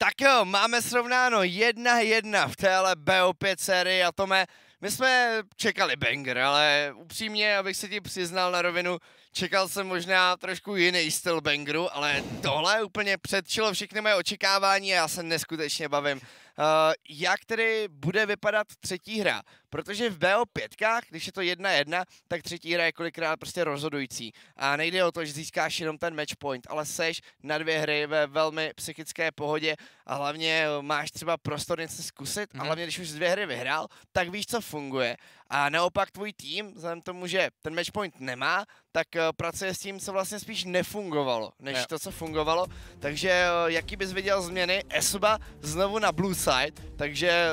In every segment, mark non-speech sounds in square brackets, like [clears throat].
Tak jo, máme srovnáno 1-1 v téhle BO5 sérii a Tome, my jsme čekali banger, ale upřímně, abych se ti přiznal na rovinu, čekal jsem možná trošku jiný styl bangeru, ale tohle úplně předčilo všechny moje očekávání a já se neskutečně bavím. Uh, jak tedy bude vypadat třetí hra? Protože v BO5, když je to jedna jedna, tak třetí hra je kolikrát prostě rozhodující. A nejde o to, že získáš jenom ten match point, ale seš na dvě hry ve velmi psychické pohodě a hlavně máš třeba prostor něco zkusit mm-hmm. a mhm. hlavně když už dvě hry vyhrál, tak víš, co funguje. A naopak tvůj tým, vzhledem tomu, že ten match point nemá, tak uh, pracuje s tím, co vlastně spíš nefungovalo, než yeah. to, co fungovalo. Takže uh, jaký bys viděl změny? Esuba znovu na blue side, takže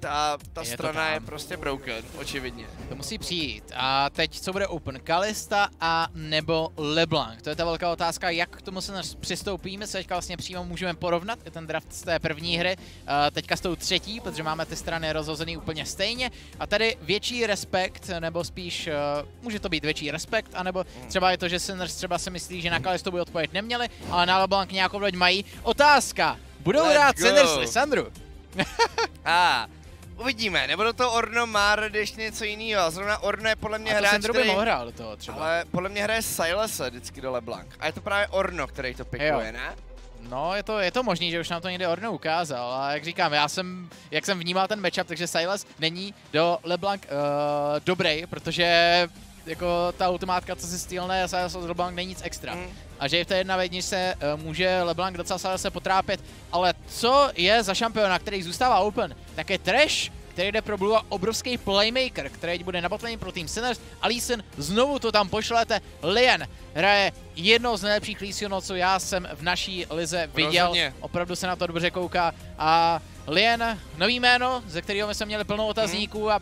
ta, ta je strana je prostě broken, očividně. To musí přijít. A teď co bude open? Kalista a nebo LeBlanc? To je ta velká otázka, jak k tomu se přistoupíme, se teďka vlastně přímo můžeme porovnat, je ten draft z té první hry, teďka s tou třetí, protože máme ty strany rozhozený úplně stejně. A tady větší respekt, nebo spíš uh, může to být větší respekt, anebo hmm. třeba je to, že Sinners třeba si myslí, že na Kalistu by odpověď neměli, ale na LeBlanc nějakou mají. Otázka! Budou Let's hrát Sinners Lissandru? a, [laughs] uvidíme, nebo do toho Orno má ještě něco jiného. Zrovna Orno je podle mě a hráč, který... mohl hrát do toho třeba. Ale podle mě hraje Silas vždycky do LeBlanc. A je to právě Orno, který to pikuje, ne? No, je to, je to možný, že už nám to někde Orno ukázal, a jak říkám, já jsem, jak jsem vnímal ten matchup, takže Silas není do LeBlanc uh, dobrý, protože jako ta automátka, co si stylne, Silas LeBlanc není nic extra. Mm. A že v té jedna se uh, může LeBlanc docela se potrápit, ale co je za šampiona, který zůstává open, tak je Trash, který jde pro Blue obrovský playmaker, který bude nabotlený pro tým Sinners. A Leeson znovu to tam pošlete. Lien hraje jedno z nejlepších Leesionů, co já jsem v naší lize viděl. Rozhodně. Opravdu se na to dobře kouká. A Lien, nový jméno, ze kterého jsme měli plnou otazníků mm. a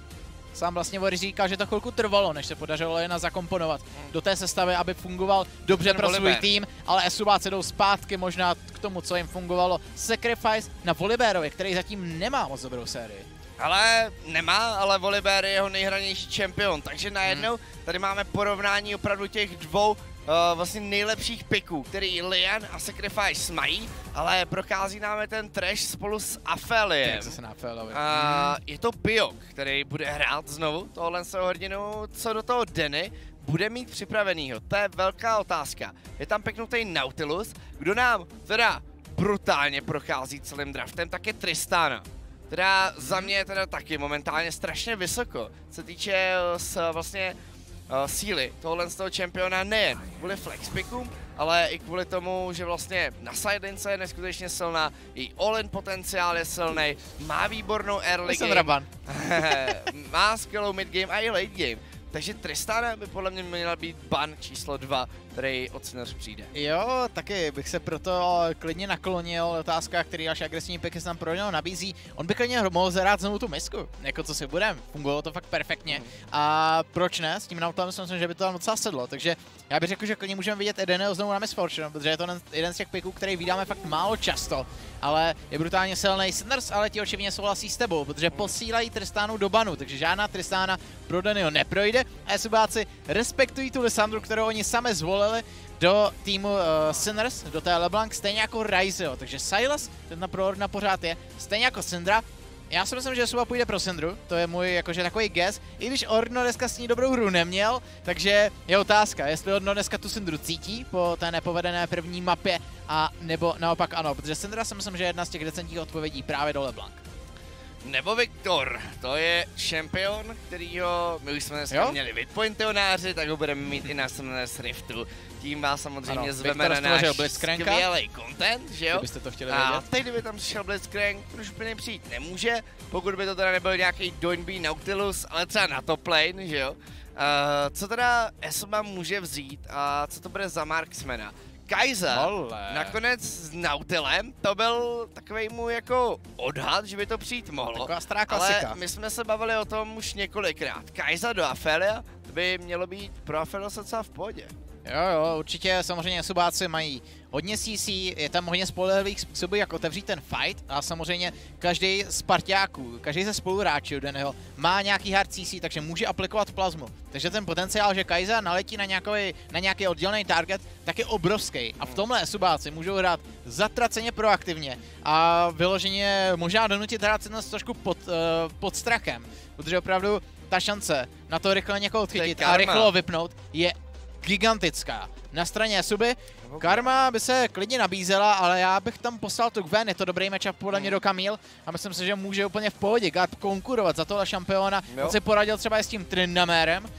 Sám vlastně Vory říkal, že to chvilku trvalo, než se podařilo Lena zakomponovat do té sestavy, aby fungoval dobře pro svůj tým, ale Esubáci jdou zpátky možná k tomu, co jim fungovalo. Sacrifice na Voliberovi, který zatím nemá moc dobrou sérii. Ale nemá, ale Volibear je jeho nejhranější čempion, takže najednou hmm. tady máme porovnání opravdu těch dvou uh, vlastně nejlepších piků, který Lian a Sacrifice mají, ale prochází nám ten trash spolu s Afeliem. Zase na. Uh. Je to Biok, který bude hrát znovu tohle svého hrdinu, co do toho Denny, bude mít připravenýho? To je velká otázka. Je tam peknutý Nautilus, kdo nám teda brutálně prochází celým draftem, tak je Tristana která za mě je teda taky momentálně strašně vysoko, co týče eh, s, vlastně uh, síly tohohle z toho čempiona nejen kvůli flexpickům, ale i kvůli tomu, že vlastně na sidelince je neskutečně silná, její all potenciál je silný, má výbornou early game, [laughs] má skvělou mid game a i late game. Takže Tristana by podle mě měla být ban číslo 2, který od Sinners přijde. Jo, taky bych se proto klidně naklonil. Otázka, který až agresivní pick nám pro něho nabízí. On by klidně mohl zahrát znovu tu misku. Jako co si budem. Fungovalo to fakt perfektně. Mm. A proč ne? S tím nautem si myslím, že by to tam docela sedlo. Takže já bych řekl, že klidně můžeme vidět Edeneo znovu na Miss Fortune, protože je to jeden z těch picků, který vydáme fakt málo často. Ale je brutálně silný Sinners, ale ti očividně souhlasí s tebou, protože posílají Tristánu do banu, takže žádná Tristána pro Denio neprojde. A Subáci respektují tu Lissandru, kterou oni sami zvolili do týmu uh, Sinners, do té LeBlanc, stejně jako Ryzeo. Takže Silas, ten na pro pořád je, stejně jako Syndra, já si myslím, že Suba půjde pro Syndru, to je můj jakože takový guess, i když Orno dneska s ní dobrou hru neměl, takže je otázka, jestli Orno dneska tu Syndru cítí po té nepovedené první mapě, a nebo naopak ano, protože Syndra si myslím, že je jedna z těch decentních odpovědí právě do LeBlanc. Nebo Viktor, to je šampion, kterýho my už jsme dneska jo? měli vidpointionáři, tak ho budeme mít i na Summoners Riftu. Tím vás samozřejmě ano, zveme na náš skvělý content, že jo? Kdybyste to chtěli A teď, kdyby tam přišel Blitzcrank, už úplně přijít nemůže, pokud by to teda nebyl nějaký Doinby Nautilus, ale třeba na top lane, že jo? Uh, co teda Esoma může vzít a co to bude za marksmana? Kaiser nakonec s Nautilem, to byl takový mu jako odhad, že by to přijít mohlo. Taková stará klasika. Ale my jsme se bavili o tom už několikrát. Kaiser do Afelia, to by mělo být pro Afelia docela v pohodě. Jo, jo, určitě samozřejmě subáci mají hodně CC, je tam hodně spolehlivých způsobů, jak otevřít ten fight a samozřejmě každý z partiáků, každý ze spoluhráčů daného má nějaký hard CC, takže může aplikovat plazmu. Takže ten potenciál, že Kaiza naletí na nějaký, na nějaký oddělený target, tak je obrovský. A v tomhle subáci můžou hrát zatraceně proaktivně a vyloženě možná donutit hrát se trošku pod, uh, pod strachem, protože opravdu ta šance na to rychle někoho odchytit a rychle vypnout je gigantická. Na straně Suby Karma by se klidně nabízela, ale já bych tam poslal tu Gwen, je to dobrý matchup podle mě do Kamil a myslím si, že může úplně v pohodě Gat konkurovat za tohle šampiona. Jo. On si poradil třeba i s tím Trindamérem uh,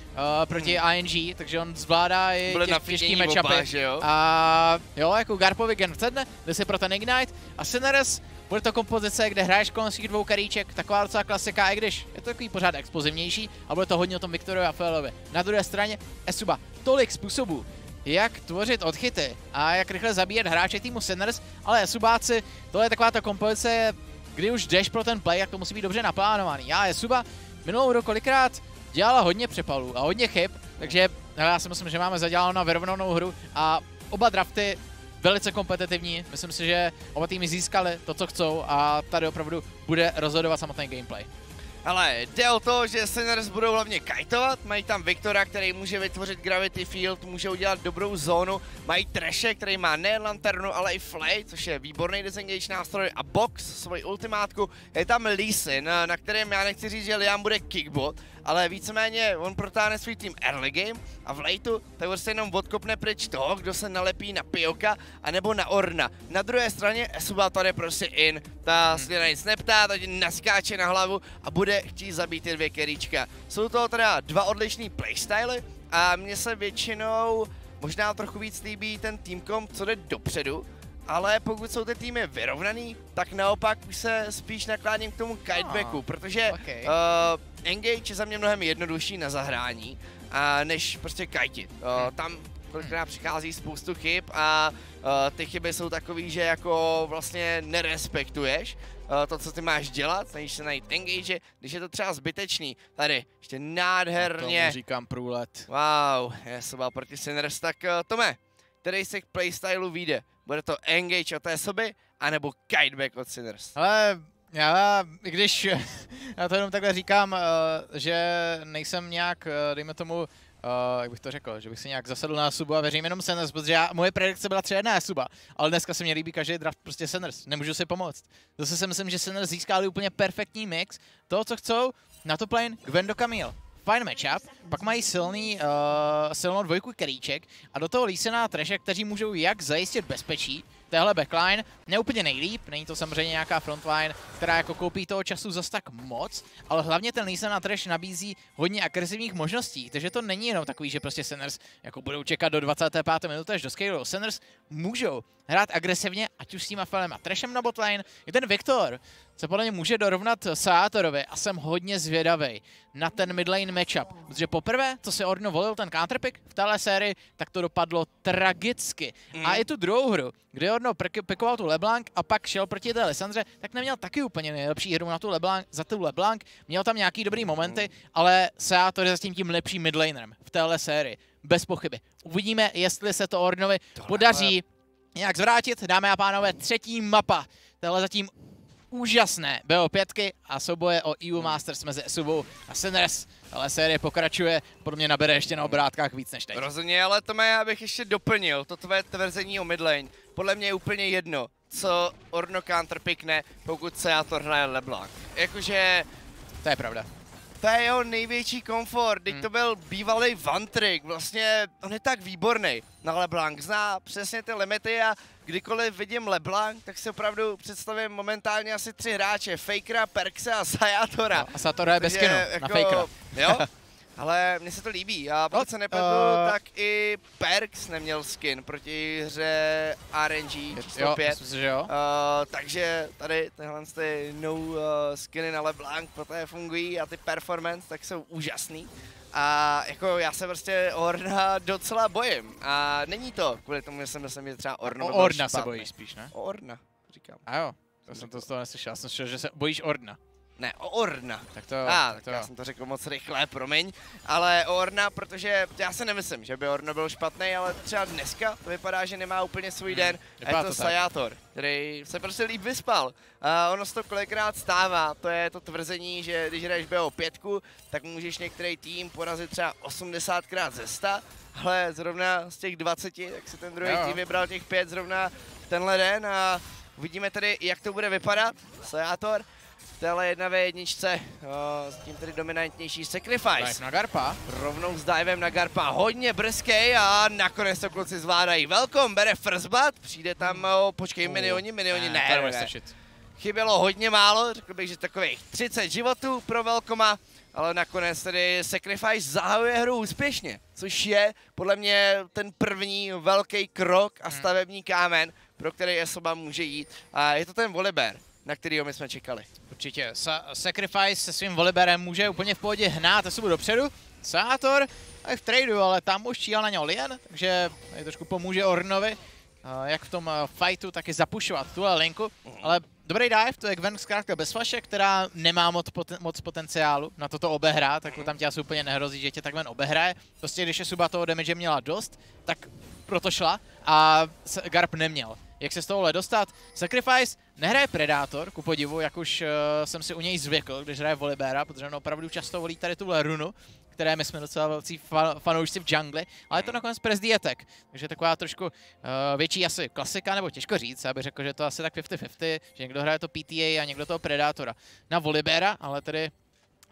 proti hmm. ING, takže on zvládá i těž, těžký matchupy. jo? A jo, jako Garpovi Gen sedne, jde si pro ten Ignite a Sineres bude to kompozice, kde hraješ kolem svých dvou karíček, taková docela klasika, i když je to takový pořád explozivnější a bude to hodně o tom Viktorovi a Felovi. Na druhé straně Esuba, tolik způsobů, jak tvořit odchyty a jak rychle zabíjet hráče týmu Sinners, ale Esubáci, tohle je taková ta kompozice, kdy už jdeš pro ten play, jak to musí být dobře naplánovaný. Já Esuba minulou hru kolikrát dělala hodně přepalů a hodně chyb, takže já si myslím, že máme zaděláno na vyrovnanou hru a oba drafty velice kompetitivní. Myslím si, že oba týmy získali to, co chcou a tady opravdu bude rozhodovat samotný gameplay. Ale jde o to, že Sinners budou hlavně kajtovat, mají tam Viktora, který může vytvořit Gravity Field, může udělat dobrou zónu, mají Trashe, který má nejen lanternu, ale i Flay, což je výborný disengage nástroj a Box, svoji ultimátku, je tam Lee Sin, na kterém já nechci říct, že Liam bude kickbot, ale víceméně on protáhne svůj tým early game a v lateu tak prostě jenom odkopne pryč toho, kdo se nalepí na Pioka anebo na Orna. Na druhé straně Esuba tady prostě in, ta hmm. se nic neptá, tady naskáče na hlavu a bude chtít zabít ty dvě keríčka. Jsou to teda dva odlišný playstyly a mně se většinou možná trochu víc líbí ten týmkom, co jde dopředu, ale pokud jsou ty týmy vyrovnaný, tak naopak už se spíš nakláním k tomu kitebacku, oh, protože okay. uh, engage je za mě mnohem jednodušší na zahrání, uh, než prostě kitit. Uh, tam kolikrát přichází spoustu chyb a uh, ty chyby jsou takový, že jako vlastně nerespektuješ uh, to, co ty máš dělat, snažíš se najít engage, když je to třeba zbytečný. Tady, ještě nádherně. Tomu říkám průlet. Wow, je soba proti Sinners, tak uh, Tome, který se k playstylu vyjde? Bude to engage od té soby, anebo kiteback od Sinners? Ale já, když [laughs] já to jenom takhle říkám, uh, že nejsem nějak, uh, dejme tomu, uh, jak bych to řekl, že bych si nějak zasedl na subu a věřím jenom Sinners, protože já, moje predikce byla třeba jedna suba, ale dneska se mě líbí každý draft prostě Sinners, nemůžu si pomoct. Zase si myslím, že Sinners získali úplně perfektní mix toho, co chcou, na to plane Gwendo Camille fajn matchup, pak mají silný, uh, silnou dvojku keríček a do toho Lísená Treše, kteří můžou jak zajistit bezpečí, téhle backline. Neúplně nejlíp, není to samozřejmě nějaká frontline, která jako koupí toho času zas tak moc, ale hlavně ten Lisa na nabízí hodně agresivních možností, takže to není jenom takový, že prostě Sinners jako budou čekat do 25. minuty až do scale. Sinners můžou hrát agresivně, ať už s tím Afelem a Trashem na botlane. I ten Viktor se podle mě může dorovnat Saatorovi a jsem hodně zvědavý na ten midlane matchup, protože poprvé, co se Orno volil ten counterpick v téhle sérii, tak to dopadlo tragicky. Mm. A i tu druhou hru, kde Orno pikoval tu LeBlanc a pak šel proti té Lissandře, tak neměl taky úplně nejlepší hru na tu LeBlanc, za tu LeBlanc. Měl tam nějaký dobrý momenty, ale Seator je zatím tím lepším midlanerem v téhle sérii. Bez pochyby. Uvidíme, jestli se to Ornovi podaří nějak zvrátit. Dámy a pánové, třetí mapa. Tohle zatím úžasné BO5 a souboje o EU Masters mezi Subou a Sinners. Ale série pokračuje, podle mě nabere ještě na obrátkách víc než teď. Rozhodně, ale to já bych ještě doplnil, to tvé tvrzení o midlane. Podle mě je úplně jedno, co Orno counter pikne, pokud se já to hraje LeBlanc. Jakože... To je pravda. To je jeho největší komfort, teď hmm. to byl bývalý Vantrik, vlastně on je tak výborný na LeBlanc, zná přesně ty limity a kdykoliv vidím LeBlanc, tak si opravdu představím momentálně asi tři hráče, Fakera, Perkse a Sayatora. No, a Sayatora je bez skinu, jako, na Fakera. Jo, Ale mně se to líbí. Já pokud no, se nepletu, uh, tak i Perks neměl skin proti hře RNG 105. Jo, myslím, že jo. Uh, takže tady tyhle ty no uh, skiny na LeBlanc poté fungují a ty performance tak jsou úžasný. A jako já se prostě Orna [laughs] docela bojím. A není to kvůli tomu, že jsem myslím, že třeba Orna O Orna se bojíš spíš, ne? O Orna, říkám. A jo, to jsem to z toho neslyšel. Já jsem slyšel, že se bojíš Orna. Ne, o Orna. Tak to, ah, tak to. já jsem to řekl moc rychle, promiň. Ale o Orna, protože já si nemyslím, že by Orno byl špatný, ale třeba dneska to vypadá, že nemá úplně svůj den. Hmm, a je to, to. Sajátor, který se prostě líp vyspal. A ono se to kolikrát stává, to je to tvrzení, že když hraješ BO5, tak můžeš některý tým porazit třeba 80krát ze 100, ale zrovna z těch 20, tak si ten druhý Jo. tým vybral těch 5 zrovna tenhle den a uvidíme tedy, jak to bude vypadat. Sajátor téhle jedna v jedničce, s tím tedy dominantnější Sacrifice. Tak na Garpa. Rovnou s divem na Garpa, hodně brzkej a nakonec to kluci zvládají. Velkom, bere first blood, přijde tam, o, počkej, minioni, minioni, ne, ne, ne. Chybělo hodně málo, řekl bych, že takových 30 životů pro Velkoma, ale nakonec tedy Sacrifice zahajuje hru úspěšně, což je podle mě ten první velký krok a Hmm. stavební kámen, pro který Esoba může jít. A je to ten Volibear, na kterýho my jsme čekali. Určitě. Sa- Sacrifice se svým voliberem může úplně v pohodě hnát osobu dopředu. Sátor a i v tradu, ale tam už číhal na něho Lien, takže tady trošku pomůže Ornovi, jak v tom fightu, tak i zapušovat tuhle linku. Ale dobrý dive, to je Gwen zkrátka bez flashe, která nemá moc, poten- moc potenciálu na toto obehrát, tak tam tě asi úplně nehrozí, že tě tak Gwen obehraje. Prostě když je Suba toho damage měla dost, tak proto šla a Garp neměl. Jak se z tohohle dostat? Sacrifice nehraje Predátor, ku podivu, jak už uh, jsem si u něj zvykl, když hraje Volibera, protože on opravdu často volí tady tuhle runu, které my jsme docela velcí fa- fanoušci v jungli, ale je to nakonec press the attack, takže taková trošku uh, větší asi klasika, nebo těžko říct, bych řekl, že to asi tak 50-50, že někdo hraje to PTA a někdo toho Predátora. Na Volibera, ale tedy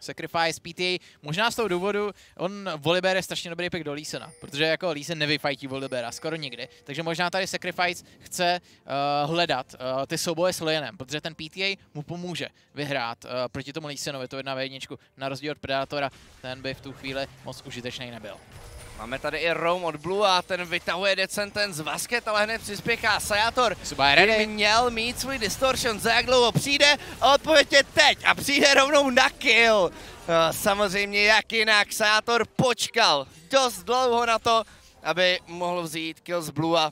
Sacrifice, PTA, možná z toho důvodu, on Volibear je strašně dobrý pick do Leesona, protože jako Leeson nevyfajtí Volibeara skoro nikdy, takže možná tady Sacrifice chce uh, hledat uh, ty souboje s Lienem, protože ten PTA mu pomůže vyhrát uh, proti tomu Leesonovi, to jedna v jedničku, na rozdíl od Predatora, ten by v tu chvíli moc užitečný nebyl. Máme tady i Roam od Blue a ten vytahuje Decent ten z basket, ale hned přispěchá je by měl mít svůj distortion, za jak dlouho přijde? Odpověď je teď a přijde rovnou na kill. Eh, Samozřejmě jak jinak, Sajátor počkal dost dlouho na to, aby mohl vzít kill z Blue a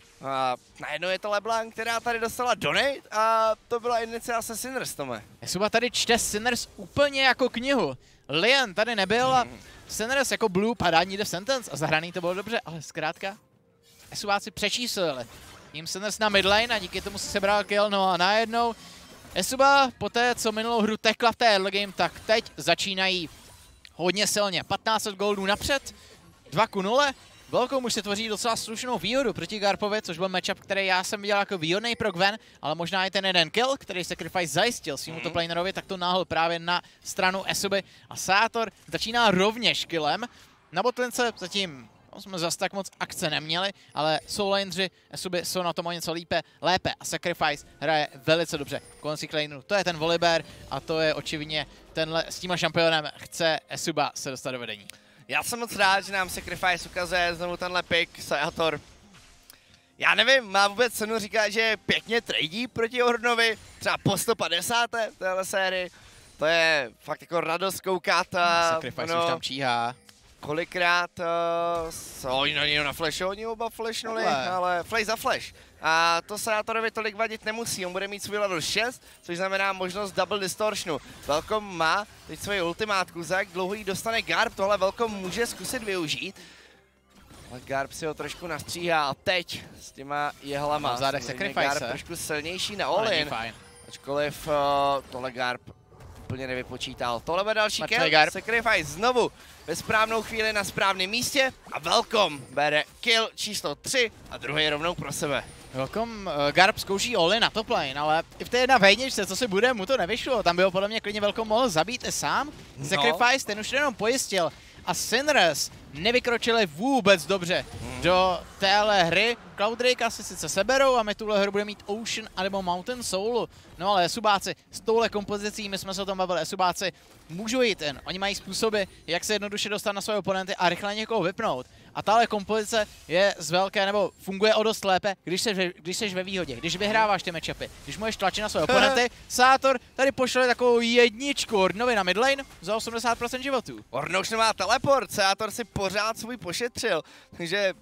najednou je to Leblanc, která tady dostala donate a to byla iniciace Sinners, Tome. Suba tady čte Sinners úplně jako knihu. Lien tady nebyl a Sinners jako Blue padání jde v sentence a zahraný to bylo dobře, ale zkrátka Esubáci přečíslili. Jim Sinners na midlane a díky tomu si sebral kill, no a najednou Esuba po té, co minulou hru tekla v té early game, tak teď začínají hodně silně. 15 goldů napřed, 2 ku 0. Velkou už se tvoří docela slušnou výhodu proti Garpovi, což byl matchup, který já jsem viděl jako výhodný pro Gwen, ale možná i ten jeden kill, který Sacrifice zajistil svým mm. toplanerovi, tak to náhl právě na stranu Esuby. A Sátor začíná rovněž killem. Na botlince zatím no, jsme zase tak moc akce neměli, ale soulaneři Esuby jsou na tom o něco lípe, lépe a Sacrifice hraje velice dobře. Konci Kleinu, to je ten Volibear a to je očividně tenhle, s tímhle šampionem chce Esuba se dostat do vedení. Já jsem moc rád, že nám Sacrifice ukazuje znovu tenhle pick, Sajátor. Já nevím, má vůbec cenu říkat, že pěkně tradí proti Ornovi, třeba po 150. téhle sérii. To je fakt jako radost koukat a Sacrifice už tam číhá. kolikrát uh, s- oni na flashu, oni oba flashnuli, ale flash za flash. A to Senátorovi tolik vadit nemusí, on bude mít svůj level 6, což znamená možnost double distortionu. Velkom má teď svoji ultimátku, za jak dlouho jí dostane Garb, tohle Velkom může zkusit využít. Ale Garb si ho trošku nastříhá a teď s těma jehlama. Na zádech Sacrifice, Garb trošku silnější na Olin, ačkoliv uh, tohle Garb úplně nevypočítal. Tohle bude další kill, Garb. Sacrifice znovu ve správnou chvíli na správném místě a Velkom bere kill číslo 3 a druhý rovnou pro sebe. Welcome, uh, Garb zkouší Oli na top lane, ale i v té jedna vejničce, co si bude, mu to nevyšlo. Tam by ho podle mě klidně Welcome mohl zabít i sám. No. Sacrifice, ten už jenom pojistil. A Sinners nevykročili vůbec dobře do téhle hry. Cloud Drake asi sice seberou a my tuhle hru budeme mít Ocean anebo Mountain Soulu. No ale Esubáci, s touhle kompozicí, my jsme se o tom bavili, Esubáci můžou jít jen. Oni mají způsoby, jak se jednoduše dostat na své oponenty a rychle někoho vypnout. A tahle kompozice je z velké, nebo funguje o dost lépe, když jsi, ve- když jsi ve výhodě, když vyhráváš ty matchupy, když můžeš tlačit na své oponenty. [laughs] Sátor tady pošle takovou jedničku Ordnovi na midlane za 80% životů. Orno už nemá teleport, Seator si pořád svůj pošetřil, takže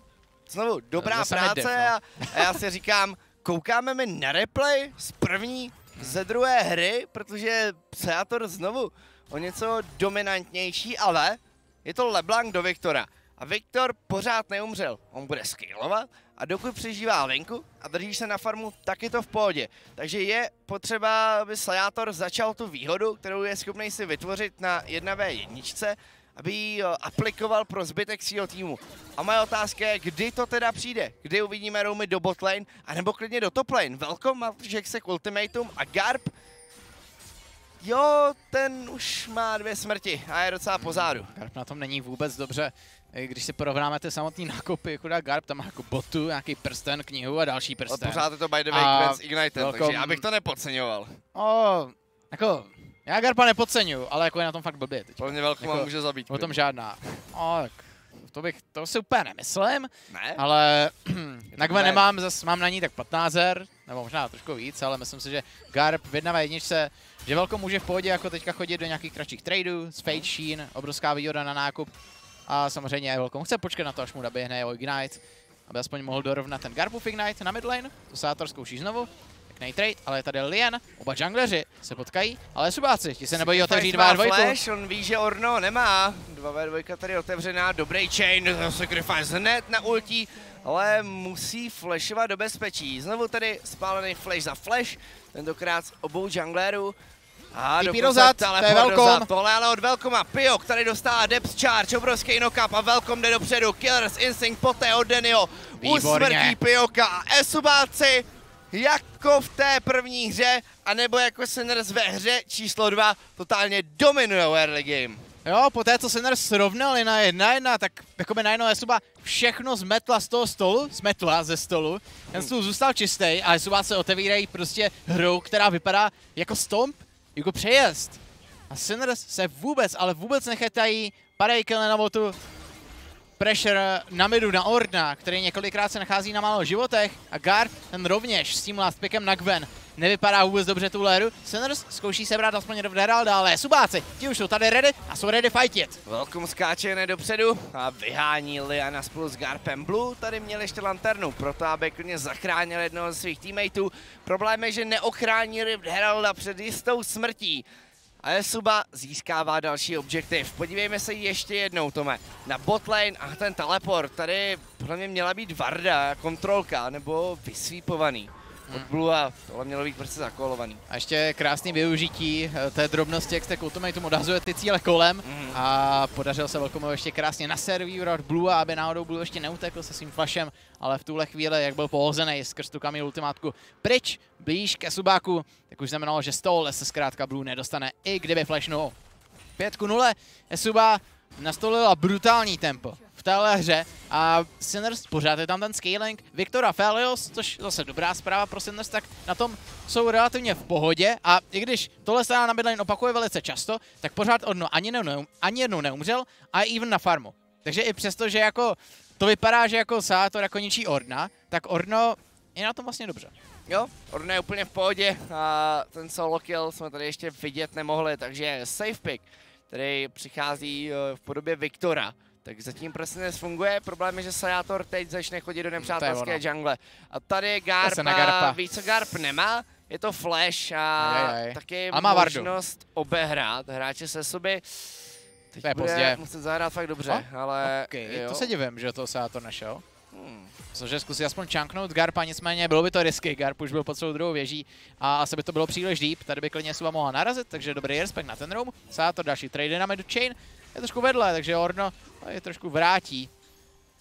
znovu dobrá Zase práce meddev, no. a, a já si říkám, koukáme mi na replay z první ze druhé hry, protože Seator znovu o něco dominantnější, ale je to LeBlanc do Viktora. A Viktor pořád neumřel. On bude skillovat a dokud přežívá linku a drží se na farmu, tak je to v pohodě. Takže je potřeba, aby Sajátor začal tu výhodu, kterou je schopný si vytvořit na 1v1, aby ji aplikoval pro zbytek svého týmu. A moje otázka je, kdy to teda přijde? Kdy uvidíme Romy do botlane, anebo klidně do toplane? Velkom má Jacksek ultimatum a Garp Jo, ten už má dvě smrti a je docela pozádu. Garp na tom není vůbec dobře. Když si porovnáme ty samotný nákupy, chudá Garp tam má jako botu, nějaký prsten, knihu a další prsten. Ale pořád je to by the way s Ignitem, velkom... takže já bych to nepodceňoval. O, jako, já Garpa nepodceňuju, ale jako je na tom fakt blbě teď. Podle mě velkou jako, může zabít. O tom žádná. O, tak to bych, to si úplně nemyslím. Ne? Ale na [clears throat] Gwen nemám, zas mám na ní tak 15 her, nebo možná trošku víc, ale myslím si, že Garp v 1 jedničce, že velko může v pohodě jako teďka chodit do nějakých kratších tradeů, s Fade Sheen, obrovská výhoda na nákup. A samozřejmě velkou chce počkat na to, až mu naběhne jeho Ignite, aby aspoň mohl dorovnat ten Garpův Ignite na midlane. To Sátor zkouší znovu. Pěkný trade, ale je tady Lien, oba jungleři se potkají, ale subáci, ti se nebojí otevřít 2 2 flash, on ví, že Orno nemá. 2 2 tady otevřená, dobrý chain, sacrifice hned na ultí, ale musí flashovat do bezpečí. Znovu tady spálený flash za flash, tentokrát z obou junglerů. A TP dozad, to je Velkom. Tohle ale od Velkoma. Piok tady dostává depth charge, obrovský knock-up a Velkom jde dopředu. Killers Instinct poté od Denio. Usmrtí Pioka a Esubáci jako v té první hře, anebo jako Sinners ve hře číslo 2 totálně dominujou early game. Jo, po té, co Sinners srovnali na jedna jedna, tak jako by najednou Esuba všechno zmetla z toho stolu, zmetla ze stolu. Ten stůl zůstal čistý a Esuba se otevírají prostě hrou, která vypadá jako stomp, jako přejezd. A Sinners se vůbec, ale vůbec nechytají, padají kill na botu, pressure na midu na Ordna, který několikrát se nachází na málo životech a Guard ten rovněž s tím last pickem na Gwen. Nevypadá vůbec dobře tu léru. Sinners zkouší se brát aspoň do Heralda, ale Subáci, ti už jsou tady ready a jsou ready fightit. Velkom skáče ne dopředu a vyhání Liana spolu s Garpem Blue. Tady měli ještě lanternu, proto aby klidně zachránil jednoho ze svých teammateů. Problém je, že neochrání Heralda před jistou smrtí. A Esuba získává další objektiv. Podívejme se ještě jednou, Tome, na botlane a ten teleport. Tady podle mě měla být Varda, kontrolka, nebo vysvípovaný od Blue a tohle mělo být prostě zakolovaný. A ještě krásný využití eh, té drobnosti, jak jste k Ultimatu odhazuje ty cíle kolem mm. a podařil se Velkomu ještě krásně naservírovat Blue, aby náhodou Blue ještě neutekl se svým flashem, ale v tuhle chvíli, jak byl pohozený skrz tu Kamil ultimátku pryč, blíž ke Subáku, tak už znamenalo, že z tohohle se zkrátka Blue nedostane, i kdyby flashnul. 5 k 0, Suba nastolila brutální tempo v téhle hře a Sinners pořád je tam ten scaling. Viktora Felios, což zase dobrá zpráva pro Sinners, tak na tom jsou relativně v pohodě a i když tohle se na midlane opakuje velice často, tak pořád Orno ani, neum, ani jednou neumřel a even na farmu. Takže i přesto, že jako to vypadá, že jako Sátor jako ničí Orna, tak Orno je na tom vlastně dobře. Jo, Orno je úplně v pohodě a ten solo kill jsme tady ještě vidět nemohli, takže safe pick, který přichází eh, v podobě Viktora. Tak zatím prostě nefunguje. Problém je, že Sajátor teď začne chodit do nepřátelské jungle. A tady je Garp, a víc co Garp nemá, je to Flash a aj, taky a má možnost vardu. obehrát hráče se sobě. Teď to je bude pozdě. muset zahrát fakt dobře, no? ale okay. To se divím, že to Sajátor nešel. Hmm. Cože zkusit aspoň čanknout Garpa, nicméně bylo by to risky, Garp už byl pod celou druhou věží a asi by to bylo příliš deep, tady by klidně Suba mohla narazit, takže dobrý respekt na ten room. Sátor další trade na mid chain, je trošku vedle, takže Orno je trošku vrátí.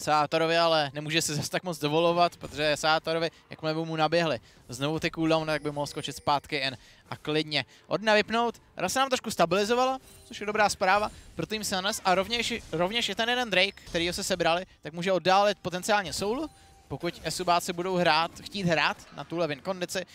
Sátorovi ale nemůže se zase tak moc dovolovat, protože Sátorovi, jakmile by mu naběhli znovu ty cooldown, tak by mohl skočit zpátky jen a klidně. Orna vypnout, hra se nám trošku stabilizovala, což je dobrá zpráva pro Team Sunners a rovněž, rovněž je ten jeden Drake, který ho se sebrali, tak může oddálit potenciálně Soulu, pokud Esubáci budou hrát, chtít hrát na tuhle win kondici,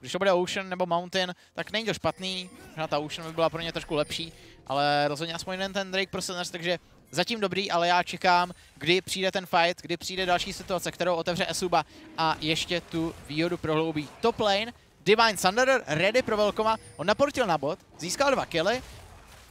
když to bude Ocean nebo Mountain, tak není to špatný. Možná ta Ocean by byla pro ně trošku lepší, ale rozhodně aspoň jeden ten Drake pro Sinners, takže zatím dobrý, ale já čekám, kdy přijde ten fight, kdy přijde další situace, kterou otevře Esuba a ještě tu výhodu prohloubí. Top lane, Divine Thunder ready pro Velkoma, on naportil na bot, získal dva killy,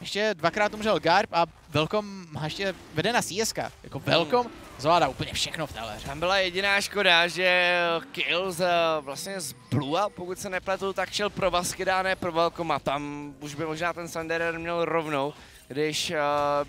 ještě dvakrát umřel Garb a Velkom má ještě vede na CSK. Jako Velkom zvládá úplně všechno v té Tam byla jediná škoda, že kill z, vlastně z Blua, pokud se nepletu, tak šel pro Vaskeda, ne pro Velkoma. Tam už by možná ten Sanderer měl rovnou, když uh,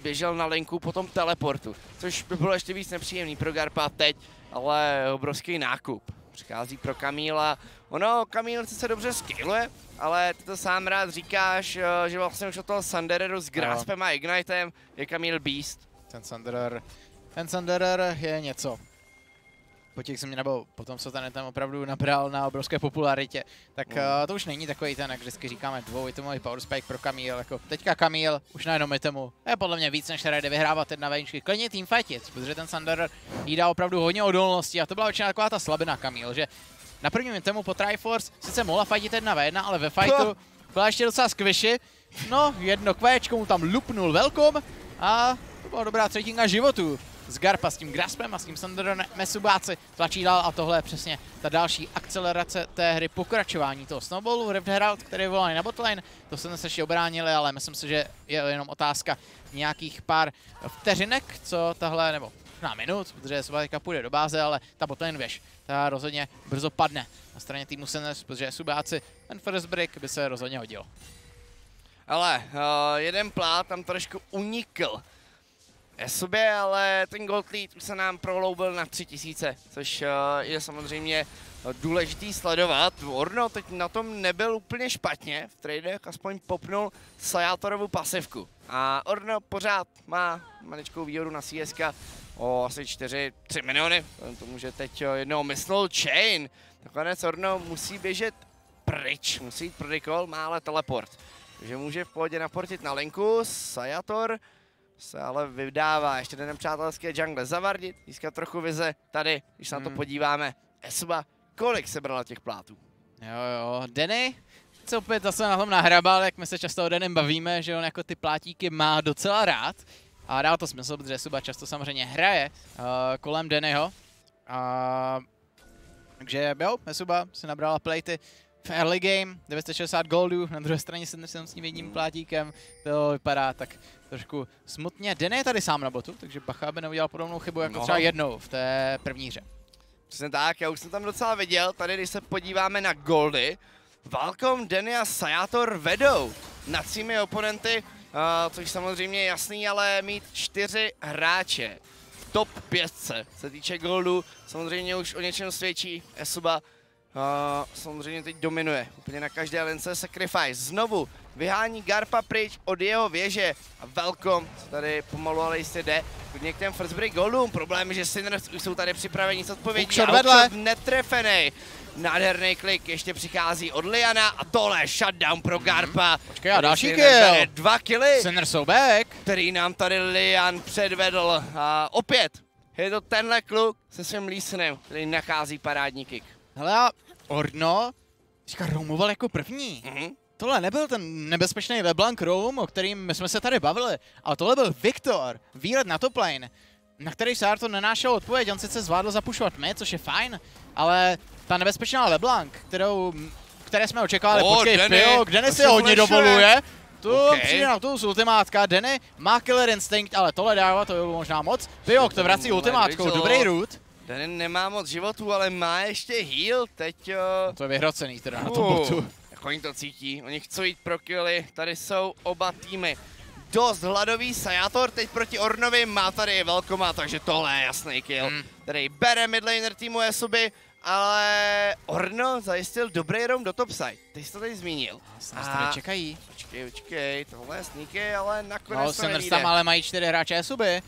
běžel na linku po tom teleportu, což by bylo ještě víc nepříjemný pro Garpa teď, ale obrovský nákup. Přichází pro Kamíla. Ono, Kamíl se dobře skilluje, ale ty to sám rád říkáš, uh, že vlastně už od toho Sandereru s Graspem a Ignitem je Kamíl Beast. Ten Sanderer, ten Sanderer je něco po těch jsem nebo potom co ten tam opravdu nabral na obrovské popularitě, tak mm. uh, to už není takový ten, jak vždycky říkáme, dvouitemový power spike pro Kamil. Jako teďka Kamil už na jednom itemu je podle mě víc, než jde vyhrávat jedna vejčky. Klidně fightit, protože ten Sander jí dá opravdu hodně odolnosti a to byla většinou taková ta slabina Kamil, že na prvním itemu po Triforce sice mohla fightit jedna v jedna, ale ve fightu byla ještě docela squishy. No, jedno kvéčko mu tam lupnul velkom a to byla dobrá třetina životu z Garpa s tím Graspem a s tím Sandro Mesubáci tlačí dál a tohle je přesně ta další akcelerace té hry, pokračování toho snowballu, Rift Herald, který volali na botlane, to se dnes ještě obránili, ale myslím si, že je jenom otázka nějakých pár vteřinek, co tahle, nebo na minut, protože Subatika půjde do báze, ale ta botlane věž, ta rozhodně brzo padne na straně týmu Seners, protože Subáci, ten first break by se rozhodně hodil. Ale uh, jeden plát tam trošku unikl sobě, ale ten gold lead už se nám proloubil na 3000, což uh, je samozřejmě důležitý sledovat. Orno teď na tom nebyl úplně špatně, v tradech aspoň popnul Sayatorovu pasivku. A Orno pořád má maličkou výhodu na CSK o asi 4-3 miliony, tomu, že teď eh, jednou myslel Chain. Nakonec Orno musí běžet pryč, musí jít pro má ale teleport. Takže může v pohodě naportit na linku, Sayator se ale vydává, ještě ten přátelské jungle zavardit, získat trochu vize tady, když se hmm. na to hmm. podíváme. Esuba, kolik se brala těch plátů? Jo, jo, Denny co opět zase na tom nahrabal, jak my se často o Denem bavíme, že on jako ty plátíky má docela rád. A dá to smysl, protože Suba často samozřejmě hraje uh, kolem Dennyho. Uh, takže jo, Suba si nabrala plejty v early game, 960 goldů, na druhé straně jsem s tím jedním plátíkem, to vypadá tak trošku smutně. Den je tady sám na botu, takže Bacha aby neudělal podobnou chybu jako no. třeba jednou v té první hře. Přesně tak, já už jsem tam docela viděl, tady když se podíváme na goldy, Valkom, Denny a Sayator vedou nad svými oponenty, uh, což samozřejmě je jasný, ale mít čtyři hráče v top 5 se týče goldu, samozřejmě už o něčem svědčí Esuba, Uh, samozřejmě teď dominuje úplně na každé lince Sacrifice. Znovu vyhání Garpa pryč od jeho věže a Velkom, tady pomalu ale jistě jde, k ten first break goldům. Problém je, že Sinners už jsou tady připraveni s odpovědí. a vedle. netrefený. Nádherný klik ještě přichází od Liana a tohle shutdown pro mhm. Garpa. Počkej, a další kill. Dva killy. Sinners jsou back. Který nám tady Lian předvedl. A opět je to tenhle kluk se svým lísnem, který nachází parádní kick. Hele a Orno, říká, roamoval jako první. Mm-hmm. Tohle nebyl ten nebezpečný LeBlanc Roam, o kterým jsme se tady bavili, ale tohle byl Viktor, výlet na top lane, na který se Arto nenášel odpověď, on sice zvládl zapušovat my, což je fajn, ale ta nebezpečná LeBlanc, kterou, které jsme očekávali, oh, počkej, Denny, Pio, Denny si hodně dovoluje, tu okay. přijde na tu z ultimátka, Denny má killer instinct, ale tohle dává, to bylo možná moc. Pio, to vrací ultimátkou, dobrý root. Ten nemá moc životů, ale má ještě heal, teď jo. No to je vyhrocený teda uh, na tom botu. Jak oni to cítí, oni chcou jít pro killy, tady jsou oba týmy. Dost hladový Sajator teď proti Ornovi, má tady Velkoma, takže tohle je jasný kill. Hmm. Tady bere midlaner týmu Esuby, ale Orno zajistil dobrý roam do topside. Ty jsi to tady zmínil. A tady čekají. Počkej, počkej, tohle je sneaky, ale nakonec no, to tam ale mají čtyři hráče Esuby.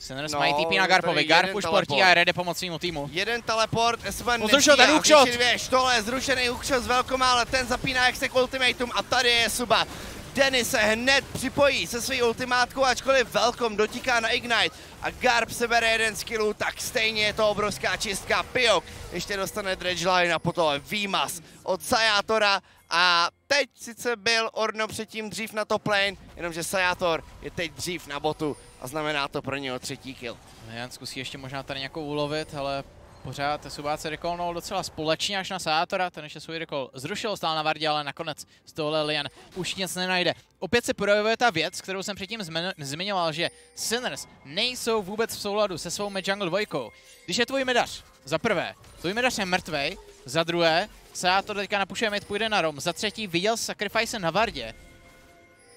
Sinners no, mají TP na Garpovi, Garp už portí a je ready pomoct svýmu týmu. Jeden teleport, Sven Zrušil ten hookshot! tohle je zrušený hookshot s velkoma, ale ten zapíná jak se k ultimatum a tady je Suba. Denny se hned připojí se svou ultimátkou, ačkoliv Velkom dotíká na Ignite a Garp se bere jeden z killů, tak stejně je to obrovská čistka. Piok ještě dostane Dredgeline a potom výmaz od Sajátora a teď sice byl Orno předtím dřív na top lane, jenomže Sajátor je teď dřív na botu a znamená to pro něho třetí kill. No, Jan zkusí ještě možná tady nějakou ulovit, ale pořád Subáce rekolnul docela společně až na Sátora, ten ještě svůj rekol zrušil, stál na Vardě, ale nakonec z tohohle Lian už nic nenajde. Opět se projevuje ta věc, kterou jsem předtím zmiňoval, že Sinners nejsou vůbec v souladu se svou Jungle dvojkou. Když je tvůj medař, za prvé, tvůj medař je mrtvej, za druhé, Sátor teďka napušuje mid, půjde na Rom, za třetí viděl Sacrifice na Vardě,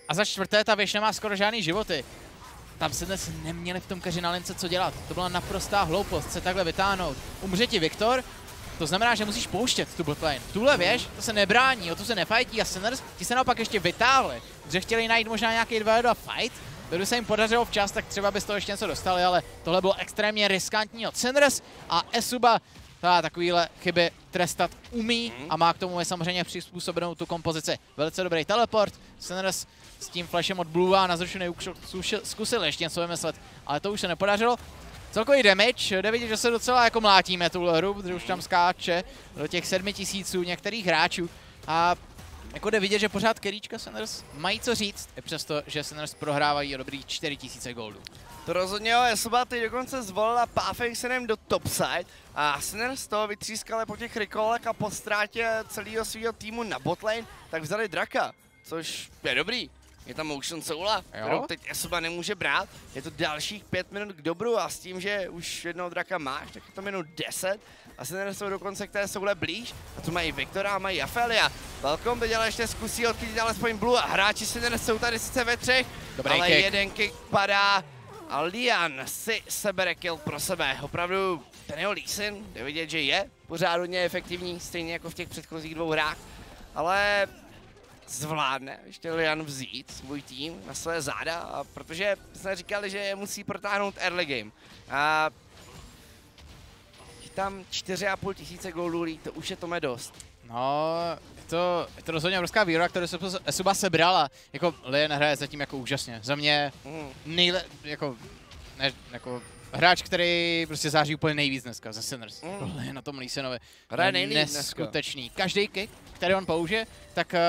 a za čtvrté, ta věž nemá skoro žádný životy. Tam se dnes neměli v tom keři na lince co dělat. To byla naprostá hloupost se takhle vytáhnout. Umře ti Viktor, to znamená, že musíš pouštět tu botlane. Tuhle věž, to se nebrání, o to se nefajtí a Sinners ti se naopak ještě vytáhli. Že chtěli najít možná nějaký 2 fight, kdyby se jim podařilo včas, tak třeba by z toho ještě něco dostali, ale tohle bylo extrémně riskantní od Sinners a Esuba ta takovýhle chyby trestat umí a má k tomu je samozřejmě přizpůsobenou tu kompozici. Velice dobrý teleport, Sinners s tím flashem od Blue a na zrušený zkusil ještě něco vymyslet, ale to už se nepodařilo. Celkový damage, jde vidět, že se docela jako mlátíme tu hru, protože už tam skáče do těch sedmi tisíců některých hráčů a jako jde vidět, že pořád Keríčka Sinners mají co říct, i přesto, že Sinners prohrávají o dobrý 4000 goldů. To rozhodně jo, Esoba teď dokonce zvolila Pathfixerem do topside a Sinners toho vytřískali po těch rekolech a po ztrátě celého svého týmu na botlane, tak vzali Draka, což je dobrý. Je tam motion soula, kterou teď Esoba nemůže brát. Je to dalších pět minut k dobru a s tím, že už jednoho draka máš, tak je to minut deset. A se jsou dokonce k té soule blíž. A tu mají Viktora a mají Afelia. Velkom by dělal ještě zkusí odchytit alespoň Blue a hráči si jsou tady sice ve třech, Dobrý ale kick. jeden kick padá a Lian si sebere kill pro sebe. Opravdu ten jeho Leeson, jde vidět, že je pořád hodně efektivní, stejně jako v těch předchozích dvou hrách. Ale zvládne ještě Lian vzít svůj tým na své záda, a protože jsme říkali, že musí protáhnout early game. A tam 4,5 tisíce gólů, to už je tome dost. No, je to, je to rozhodně obrovská výhoda, kterou se Suba sebrala. Jako Lian hraje zatím jako úžasně. Za mě mm. nejle, jako, ne, jako hráč, který prostě září úplně nejvíc dneska ze Sinners. Mm. Tohle je na tom Leesonovi. Hraje nejlíp Neskutečný. Každý kick, který on použije, tak uh,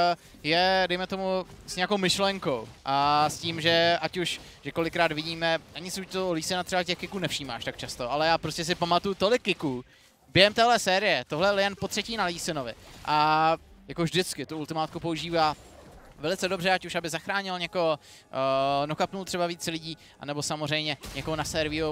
je, dejme tomu, s nějakou myšlenkou. A s tím, že ať už, že kolikrát vidíme, ani si to Leesona třeba těch kicků nevšímáš tak často, ale já prostě si pamatuju tolik kicků během téhle série. Tohle je jen po třetí na Leesonovi. A jako vždycky tu ultimátku používá velice dobře, ať už aby zachránil někoho, uh, nokapnul třeba víc lidí, anebo samozřejmě někoho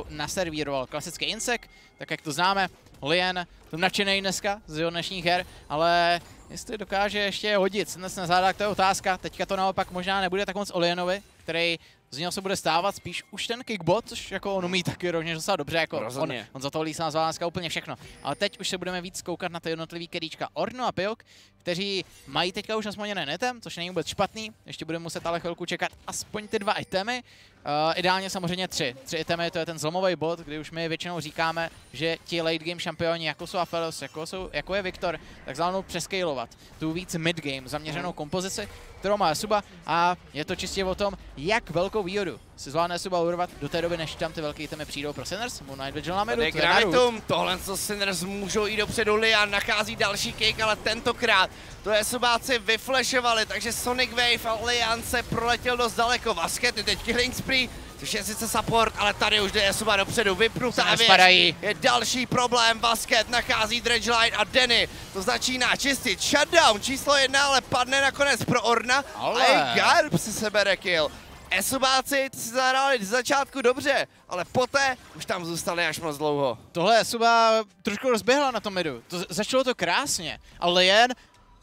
naservíroval. Klasický insek, tak jak to známe, Lien, to nadšený dneska z jeho dnešních her, ale jestli dokáže ještě hodit dnes na zádách, to je otázka. Teďka to naopak možná nebude tak moc o Lienovi, který z něho se bude stávat spíš už ten kickbot, což jako on umí taky rovněž docela dobře, jako on, on, za toho lísá z úplně všechno. Ale teď už se budeme víc koukat na ty jednotlivý keríčka Orno a Piok, kteří mají teďka už nasmoněné netem, což není vůbec špatný, ještě budeme muset ale chvilku čekat aspoň ty dva itemy, Uh, ideálně samozřejmě tři. Tři itemy, to je ten zlomový bod, kdy už my většinou říkáme, že ti late game šampioni, jako jsou Apelos, jako, jsou, jako je Viktor, tak zvládnou přeskalovat tu víc mid game zaměřenou kompozici, kterou má Suba. A je to čistě o tom, jak velkou výhodu si zvládne Suba urvat do té doby, než tam ty velké itemy přijdou pro Sinners. Moon Knight Vigil na midu, to tohle co Sinners můžou jít dopředu, Lian nachází další kick, ale tentokrát to je Subáci vyflešovali, takže Sonic Wave a Lian se proletěl dost daleko. Vaskety teď killing spree, což je sice support, ale tady už jde Suba dopředu, vypnutá věc. Je další problém, Basket nachází Dredgeline a Denny. To začíná čistit. Shutdown číslo jedna, ale padne nakonec pro Orna. Ale... A i Garb si sebere kill. Esubáci si zahráli z začátku dobře, ale poté už tam zůstali až moc dlouho. Tohle Esuba trošku rozběhla na tom midu. To, začalo to krásně, ale jen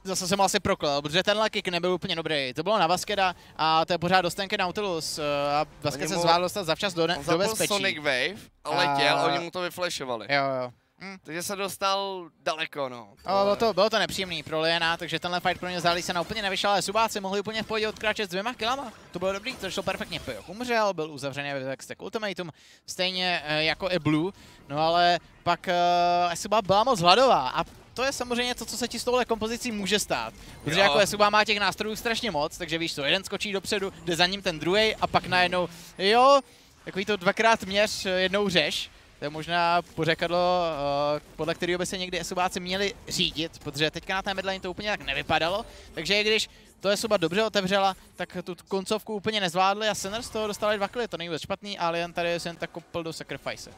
zase jsem asi proklel, protože tenhle kick nebyl úplně dobrý. To bylo na Vaskeda a to je pořád dostenky Nautilus eh, a Vasket se zvládl dostat zavčas do, do bezpečí. Sonic Wave a letěl a oni mu to vyflashovali. Jo, jo. Hmm. Takže se dostal daleko, no. To... bylo, to, bylo to nepříjemný pro Liena, takže tenhle fight pro ně zdálí se na úplně nevyšel, ale Subáci mohli úplně v pohodě odkráčet s dvěma kilama. To bylo dobrý, to šlo perfektně. Pojok umřel, byl uzavřený ve Vextech Ultimatum, stejně uh, jako i Blue, no ale pak uh, Suba byla moc hladová a to je samozřejmě to, co se ti s touhle kompozicí může stát. Protože jo. jako Suba má těch nástrojů strašně moc, takže víš co, jeden skočí dopředu, jde za ním ten druhý a pak najednou, jo, takový to dvakrát měř, jednou řeš. To je možná pořekadlo, uh, podle kterého by se někdy Subáci měli řídit, protože teďka na té midlane to úplně tak nevypadalo. Takže i když to je Suba dobře otevřela, tak tu koncovku úplně nezvládli a Sinners z toho dostali dva kly, to není vůbec špatný, ale jen tady jsem tak kopl do Sacrifice.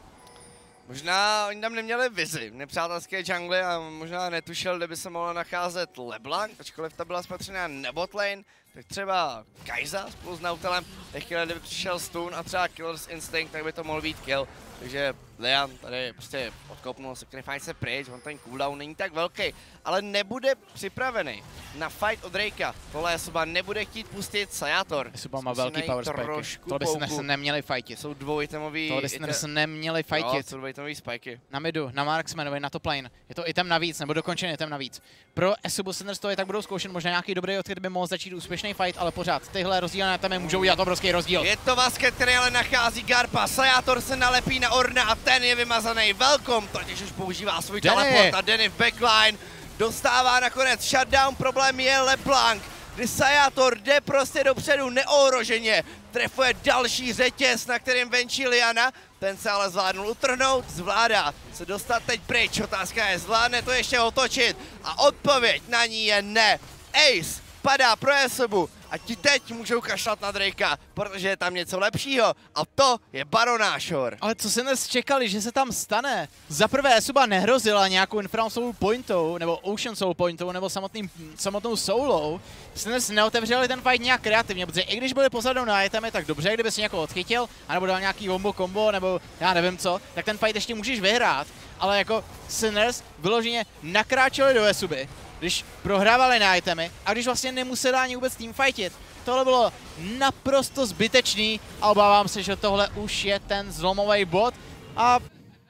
Možná oni tam neměli vizi nepřátelské jungly a možná netušil, kde by se mohla nacházet LeBlanc, ačkoliv ta byla spatřená na botlane, tak třeba Kaiza spolu s Nautelem, ve chvíli, kdyby přišel Stun a třeba Killer's Instinct, tak by to mohl být kill. Takže Leon tady prostě odkopnul Sacrifice pryč, on ten cooldown není tak velký, ale nebude připravený na fight od Drakea. Tohle Suba nebude chtít pustit Sayator. Suba má velký power spike. Tohle by se neměli fightit. Jsou dvojitemový... Tohle by se neměli fightit. Jo, jsou dvojitemový spiky. Na midu, na Marksmanovi, na top lane. Je to item navíc, nebo dokončený item navíc. Pro Esubu Sinners to je tak budou zkoušet možná nějaký dobrý odkryt by mohl začít úspěšný fight, ale pořád tyhle rozdílné tam můžou udělat obrovský rozdíl. Je to Vasket, který ale nachází Garpa. Sayator se nalepí na Orna a ten je vymazaný. Velkom totiž už používá svůj Danny. teleport a Denny v backline dostává nakonec shutdown. Problém je LeBlanc, kdy Sayator jde prostě dopředu neohroženě. Trefuje další řetěz, na kterým venčí Liana. Ten se ale zvládnul utrhnout, zvládá se dostat teď pryč. Otázka je, zvládne to ještě otočit? A odpověď na ní je ne. Ace padá pro Esobu a ti teď můžou kašlat na Drakea, protože je tam něco lepšího a to je Baronášor. Ale co se dnes čekali, že se tam stane? Za prvé Suba nehrozila nějakou Infernal Soul Pointou, nebo Ocean Soul Pointou, nebo samotným, samotnou Soulou. Se dnes neotevřeli ten fight nějak kreativně, protože i když byli pozadu na itemy, tak dobře, kdyby si někoho odchytil, anebo dal nějaký wombo combo, nebo já nevím co, tak ten fight ještě můžeš vyhrát. Ale jako Sinners vyloženě nakráčeli do Esuby, když prohrávali na itemy a když vlastně nemuseli ani vůbec teamfightit. Tohle bylo naprosto zbytečný a obávám se, že tohle už je ten zlomový bod a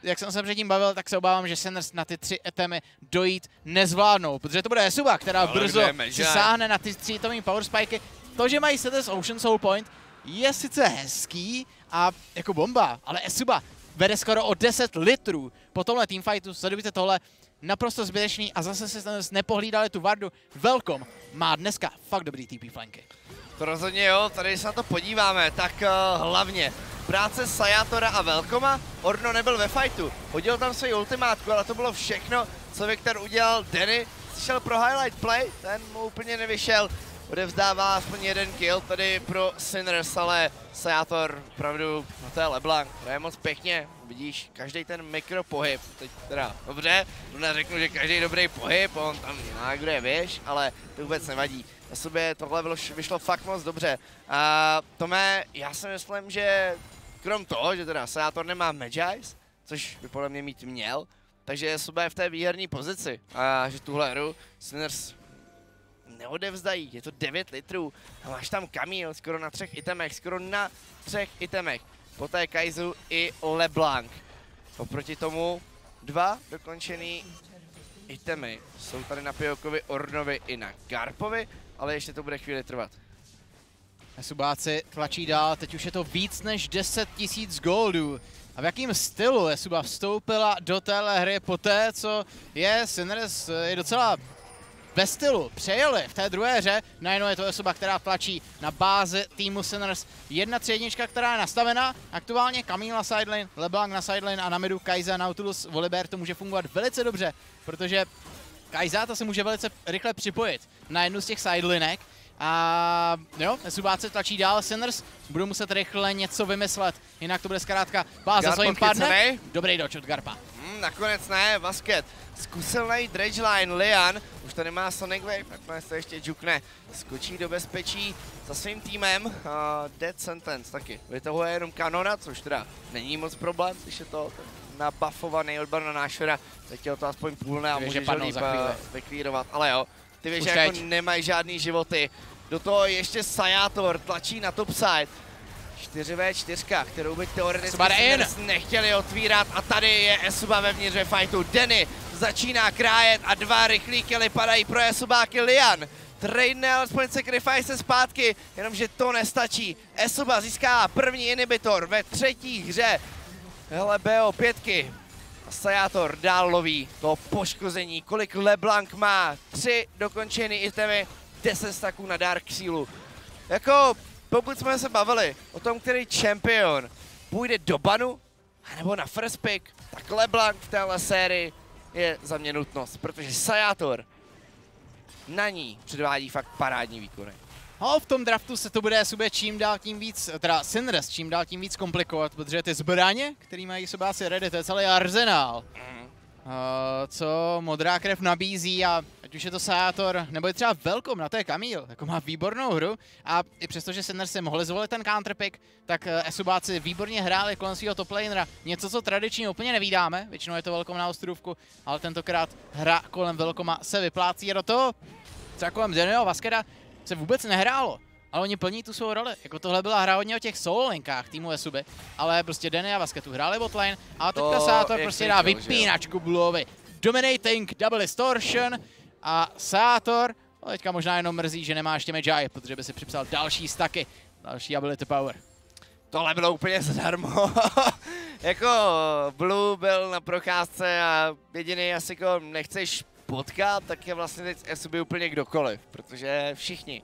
jak jsem se předtím bavil, tak se obávám, že Sinners na ty tři etemy dojít nezvládnou, protože to bude Esuba, která Ale brzo si sáhne na ty tři itemové power spikey. To, že mají Sinners Ocean Soul Point, je sice hezký a jako bomba, ale Esuba vede skoro o 10 litrů po tomhle teamfightu, sledujte tohle, naprosto zbytečný a zase se nepohlídali tu Vardu. Velkom má dneska fakt dobrý TP flanky. To rozhodně jo, tady se na to podíváme, tak uh, hlavně práce Sajátora a Velkoma. Orno nebyl ve fightu, hodil tam svoji ultimátku, ale to bylo všechno, co Viktor udělal. Denny šel pro highlight play, ten mu úplně nevyšel odevzdává aspoň jeden kill tady pro Sinners, ale Seator opravdu, no to je LeBlanc, to je moc pěkně, vidíš, každý ten mikropohyb, teď teda dobře, neřeknu, že každý dobrý pohyb, on tam nágruje, víš, ale to vůbec nevadí. Na sobě tohle vyšlo fakt moc dobře. A Tome, já si myslím, že krom toho, že teda Seator nemá Magis, což by podle mě mít měl, takže je v té výherní pozici a že tuhle hru Sinners neodevzdají, je to 9 litrů a máš tam Kamil skoro na třech itemech, skoro na třech itemech. Poté Kaizu i LeBlanc. Oproti tomu dva dokončený itemy. Jsou tady na Pijokovi, Ornovi i na Garpovi, ale ještě to bude chvíli trvat. Esubáci tlačí dál, teď už je to víc než 10 000 goldů. A v jakým stylu Esuba vstoupila do téhle hry po té, co je Sinners je docela ve stylu přejeli v té druhé hře. Najednou je to osoba, která tlačí na bázi týmu Sinners. Jedna tři která je nastavena. Aktuálně Kamila sideline, LeBlanc na sideline a na midu Kaiza, Nautilus, Volibear. To může fungovat velice dobře, protože Kaiza to se může velice rychle připojit na jednu z těch sidelinek. A jo, Subáce tlačí dál, Sinners budou muset rychle něco vymyslet, jinak to bude zkrátka báze, co jim padne. Dobrý doč od Garpa. Hmm, nakonec ne, Basket. Zkusilnej Dredgeline, Lian, už tady má Sonic Wave, nakonec se ještě džukne. Skočí do bezpečí za svým týmem. Uh, Dead Sentence taky. Vytahuje jenom kanona, což teda není moc problém, když je to nabuffovaný od Barona Teď je to aspoň půlné a může líp vyklírovat, ale jo. Ty víš, že jako nemají žádný životy. Do toho ještě Sajátor tlačí na topside. 4v4, kterou by teoreticky nechtěli otvírat a tady je Esuba vevnitř ve fightu. Denny začíná krájet a dva rychlí kily padají pro Esubáky Lian. Trade alespoň sacrifice zpátky, jenomže to nestačí. Esuba získá první inhibitor ve třetí hře. Hele, BO pětky. Sajátor dál loví to poškození. Kolik LeBlanc má? Tři dokončený itemy, 10 staků na Dark Sealu. Jako pokud jsme se bavili o tom, který champion půjde do banu, nebo na first pick, tak LeBlanc v téhle sérii je za mě nutnost, protože Sajátor na ní předvádí fakt parádní výkony. No, v tom draftu se to bude sobě čím dál tím víc, teda Sinres čím dál tím víc komplikovat, protože ty zbraně, který mají sobáci ready, to je celý arzenál. Mm. Uh, co modrá krev nabízí a ať už je to Sátor, nebo je třeba Velkom na to je Kamil, jako má výbornou hru a i přesto, že Sinner si mohli zvolit ten counterpick, tak uh, Esubáci výborně hráli kolem svého toplanera, něco, co tradičně úplně nevídáme, většinou je to Velkom na ostrůvku, ale tentokrát hra kolem Velkoma se vyplácí a do toho třeba kolem Zenio Vaskeda se vůbec nehrálo. Ale oni plní tu svou roli. Jako tohle byla hra hodně o těch solo linkách týmu Esuby, ale prostě Denny a Vasketu hráli botlane a teďka Sátor prostě dá vypínačku Bluovi. Dominating, double distortion a Sátor, no teďka možná jenom mrzí, že nemá ještě Magi, protože by si připsal další staky, další ability power. Tohle bylo úplně zadarmo. [laughs] jako Blue byl na procházce a jediný asi jako nechceš potkat, tak je vlastně teď Esuby úplně kdokoliv, protože všichni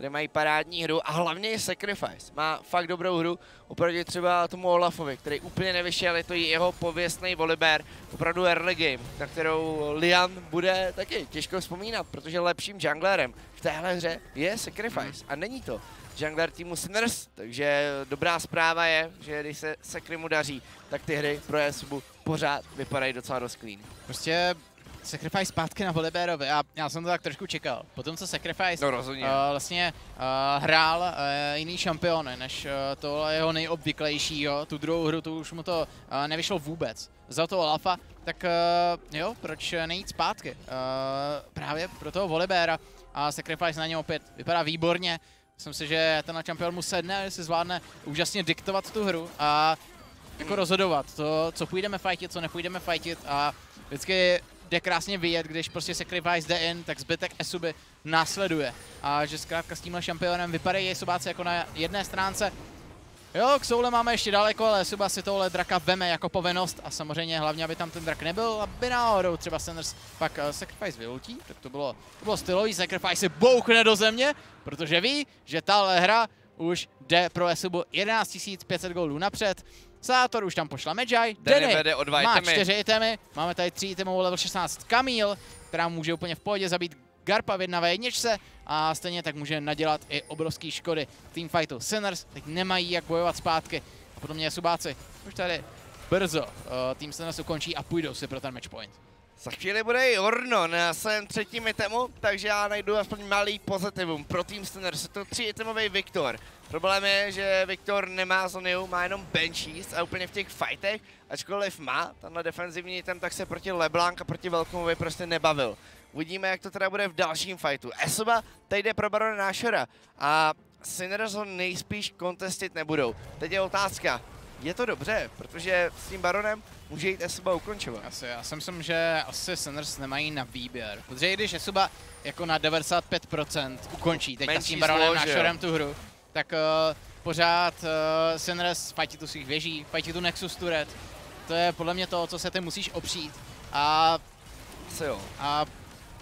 tady mají parádní hru a hlavně je Sacrifice. Má fakt dobrou hru, oproti třeba tomu Olafovi, který úplně nevyšel, je to jeho pověstný volibear, opravdu early game, na kterou Lian bude taky těžko vzpomínat, protože lepším junglerem v téhle hře je Sacrifice a není to jungler týmu Sinners, takže dobrá zpráva je, že když se Sakrimu daří, tak ty hry pro Esubu pořád vypadají docela clean. Prostě Sacrifice zpátky na Voliberovi a já jsem to tak trošku čekal. Potom co Sacrifice no, rozhodně. uh, vlastně uh, hrál uh, jiný šampiony než uh, tohle jeho nejobvyklejšího, tu druhou hru, tu už mu to uh, nevyšlo vůbec. Za to Olafa, tak uh, jo, proč nejít zpátky? Uh, právě pro toho Volibera a Sacrifice na něm opět vypadá výborně. Myslím si, že ten šampion mu sedne, že si zvládne úžasně diktovat tu hru a jako rozhodovat to, co půjdeme fightit, co nepůjdeme fightit a vždycky jde krásně vyjet, když prostě Sacrifice jde in, tak zbytek Esuby následuje. A že zkrátka s tímhle šampionem vypadají Esubáci jako na jedné stránce. Jo, k Soule máme ještě daleko, ale Esuba si tohle draka veme jako povinnost a samozřejmě hlavně, aby tam ten drak nebyl, aby náhodou třeba Sanders pak uh, Sacrifice vyultí, tak to bylo, to bylo stylový, Sacrifice si bouchne do země, protože ví, že tahle hra už jde pro Esubu 11 500 goldů napřed. Sátor už tam pošla Medjay, Denny má itemy. čtyři itemy, máme tady tři itemovou level 16 Kamil, která může úplně v pohodě zabít Garpa v 1 v jedničce a stejně tak může nadělat i obrovský škody teamfightu. Sinners teď nemají jak bojovat zpátky a potom mě subáci už tady brzo uh, tým Sinners ukončí a půjdou si pro ten match point. Za chvíli bude i Orno na svém třetím itemu, takže já najdu aspoň malý pozitivum pro Team Sinners. Je to tři itemový Viktor. Problém je, že Viktor nemá Zoniu, má jenom Banshees a úplně v těch fightech, ačkoliv má tenhle defenzivní item, tak se proti Leblanc a proti Velkomovi prostě nebavil. Uvidíme, jak to teda bude v dalším fightu. Esoba tady jde pro Barona Nášora a Sinners ho nejspíš kontestit nebudou. Teď je otázka, je to dobře, protože s tím Baronem může jít Esuba ukončovat. Asi, já si myslím, že asi Sinners nemají na výběr, protože i když Esuba jako na 95% ukončí teď s tím Baronem Nášorem tu hru, tak uh, pořád uh, Senres fajtí tu svých věží, fajtí tu Nexus turret. To je podle mě to, co se ty musíš opřít. A, Asi jo. a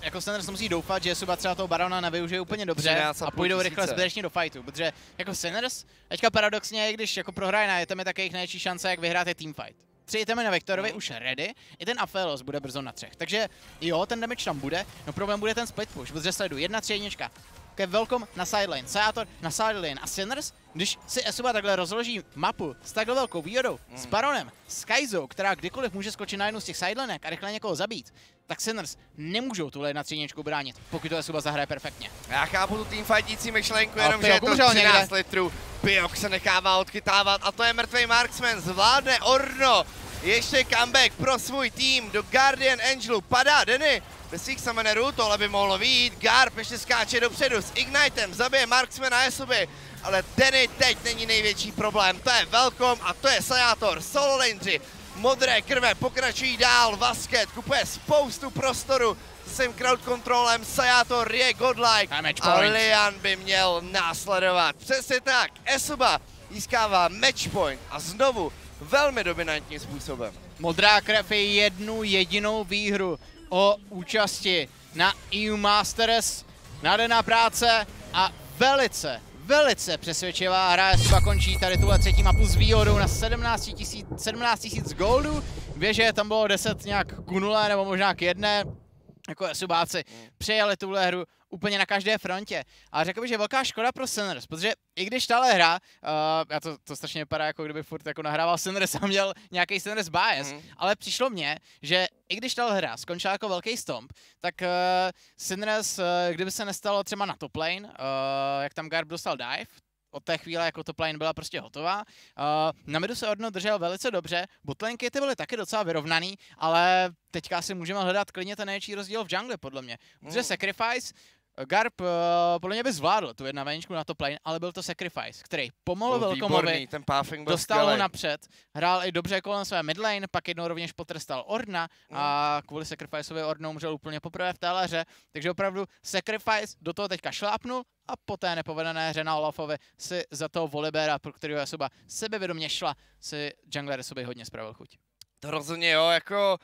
jako Senres musí doufat, že Suba třeba toho Barona nevyužije úplně dobře a půjdou rychle zbytečně do fightu, protože jako Senres, teďka paradoxně, když jako prohraje na itemy, tak je jich největší šance, jak vyhrát je teamfight. Tři itemy na Vektorovi mm. už ready, i ten Afelos bude brzo na třech. Takže jo, ten damage tam bude, no problém bude ten split push, protože sledu jedna tři jednička, ke Velkom na sideline, Seator na sideline a Sinners, když si Esuba takhle rozloží mapu s takhle velkou výhodou, mm. s Baronem, s Kaizou, která kdykoliv může skočit na jednu z těch sidelinek a rychle někoho zabít, tak Sinners nemůžou tuhle na třiněčku bránit, pokud to Esuba zahraje perfektně. Já chápu tu teamfightící myšlenku, jenom že je to 13 někde. litrů. Piok se nechává odkytávat a to je mrtvý marksman, zvládne Orno. Ještě comeback pro svůj tým do Guardian Angelu. Padá Denny, bez svých summonerů, tohle by mohlo výjít. Garp ještě skáče dopředu s Ignitem, zabije Marksmana Esuby, ale Denny teď není největší problém. To je Velkom a to je Sajátor, solo langeři. Modré krve pokračují dál, Vasket kupuje spoustu prostoru s svým crowd controlem, Sajátor je godlike a Lian by měl následovat. Přesně tak, Esuba získává match point a znovu velmi dominantním způsobem. Modrá krev je jednu jedinou výhru o účasti na EU Masters. Nádherná práce a velice, velice přesvědčivá hra. Třeba končí tady tuhle třetí mapu s výhodou na 17 000, 17 000 goldů. Věže tam bylo 10 nějak k nebo možná k jedné. Jako subáci přejeli tuhle hru úplně na každé frontě. A řekl bych, že velká škoda pro Sinners, protože i když tahle hra, uh, já to, to strašně vypadá, jako kdyby furt jako nahrával Sinners a měl nějaký Sinners bias, mm. ale přišlo mně, že i když tahle hra skončila jako velký stomp, tak uh, Sinners, uh, kdyby se nestalo třeba na top lane, uh, jak tam Garb dostal dive, od té chvíle jako top lane byla prostě hotová. Uh, na midu se Ordno držel velice dobře, botlenky ty byly taky docela vyrovnaný, ale teďka si můžeme hledat klidně ten největší rozdíl v jungle, podle mě. Protože mm. Sacrifice Garp uh, podle mě by zvládl tu jedna veničku na top lane, ale byl to Sacrifice, který pomohl Velkomovi, ten byl dostal ho napřed, hrál i dobře kolem své midlane, pak jednou rovněž potrestal Ordna a mm. kvůli Sacrificeovi Ordnou umřel úplně poprvé v téhle hře, takže opravdu Sacrifice do toho teďka šlápnul a po té nepovedené hře na Olafovi si za toho Volibera, pro kterého osoba sebevědomě šla, si jungler sobě hodně spravil chuť. To rozhodně jo, jako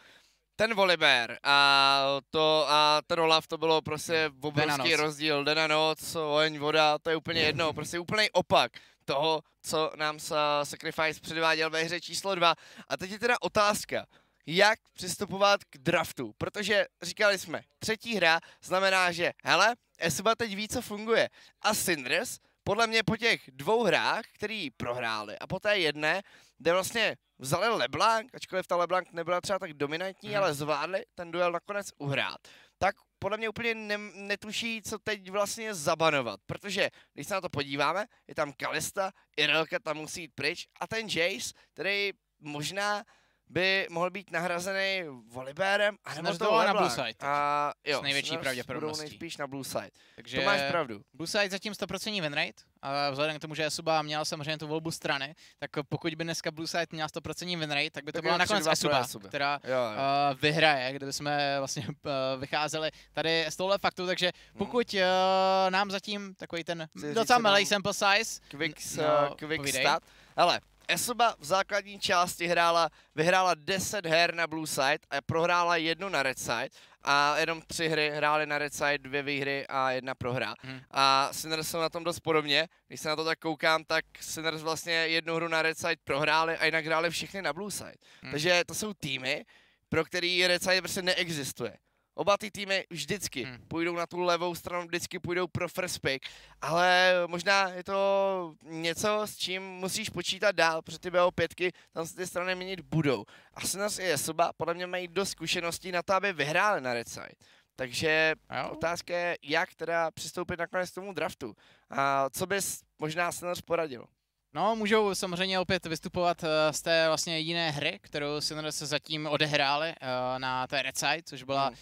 ten Volibear a, to, a ten Olaf, to bylo prostě obrovský rozdíl. Den a noc, oheň, voda, to je úplně jedno, [laughs] prostě úplný opak toho, co nám Sacrifice předváděl ve hře číslo 2. A teď je teda otázka, jak přistupovat k draftu, protože říkali jsme, třetí hra znamená, že hele, Esuba teď ví, co funguje. A Cinders, podle mě po těch dvou hrách, který prohráli a po té jedné, kde vlastně vzali LeBlanc, ačkoliv ta LeBlanc nebyla třeba tak dominantní, mm. ale zvládli ten duel nakonec uhrát, tak podle mě úplně ne, netuší, co teď vlastně zabanovat, protože když se na to podíváme, je tam Kalista, Irelka tam musí jít pryč a ten Jace, který možná by mohl být nahrazený Volibérem a nebo to na Blue Side. A jo, s největší pravděpodobností. Budou nejspíš na Blue Side. Takže to máš pravdu. Blue Side zatím 100% win rate a vzhledem k tomu, že Esuba měla samozřejmě tu volbu strany, tak pokud by dneska Blue Side měla 100% win rate, tak by to tak byla nakonec Esuba, která jo, jo. Uh, vyhraje, kdyby jsme vlastně uh, vycházeli tady z tohle faktu, takže hmm. pokud uh, nám zatím takový ten docela malý sample size, quick, no, quick stat, ale Esoba v základní části hrála, vyhrála 10 her na Blue Side a prohrála jednu na Red Side a jenom tři hry hrály na Red Side, dvě výhry a jedna prohra. Hmm. A Sinners jsou na tom dost podobně. Když se na to tak koukám, tak Sinners vlastně jednu hru na Red Side prohráli a jinak hráli všechny na Blue Side. Hmm. Takže to jsou týmy, pro který Red Side prostě neexistuje. Oba ty týmy vždycky hmm. půjdou na tu levou stranu, vždycky půjdou pro first pick, ale možná je to něco, s čím musíš počítat dál, protože ty BO5 tam se ty strany měnit budou. A Sinas i Soba podle mě mají dost zkušeností na to, aby vyhráli na Red Side. Takže jo. otázka je, jak teda přistoupit nakonec k tomu draftu. A co bys možná Sinas poradil? No, můžou samozřejmě opět vystupovat eh, z té vlastně jiné hry, kterou Sinners zatím odehráli uh, na té Red Side, což byla uh,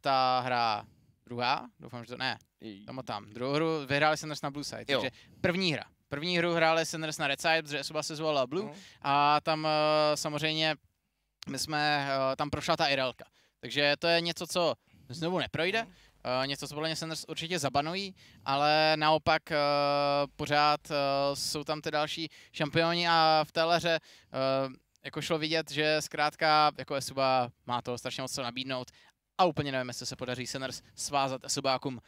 ta hra druhá, doufám, že to ne, tam tam. Druhou hru vyhráli Sinners na Blue Side, jo. takže první hra. První hru hráli Sinners na Red Side, protože osoba se zvolila Blue uh-huh. a tam samozřejmě my jsme, tam prošla ta Irelka. Takže to je něco, co znovu neprojde. Uh, něco, co podle mě Sanders určitě zabanují, ale naopak uh, pořád uh, jsou tam ty další šampioni a v téhle hře jako šlo vidět, že zkrátka jako Esuba má to strašně moc co nabídnout a úplně nevím, jestli se podaří Senners svázat Esubákům uh,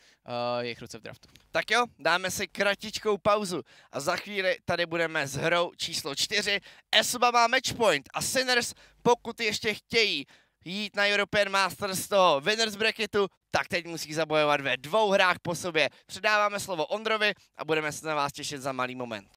jejich ruce v draftu. Tak jo, dáme si kratičkou pauzu a za chvíli tady budeme s hrou číslo 4. Esuba má matchpoint a Sinners, pokud ještě chtějí jít na European Masters toho winners bracketu, tak teď musí zabojovat ve dvou hrách po sobě. Předáváme slovo Ondrovi a budeme se na vás těšit za malý moment.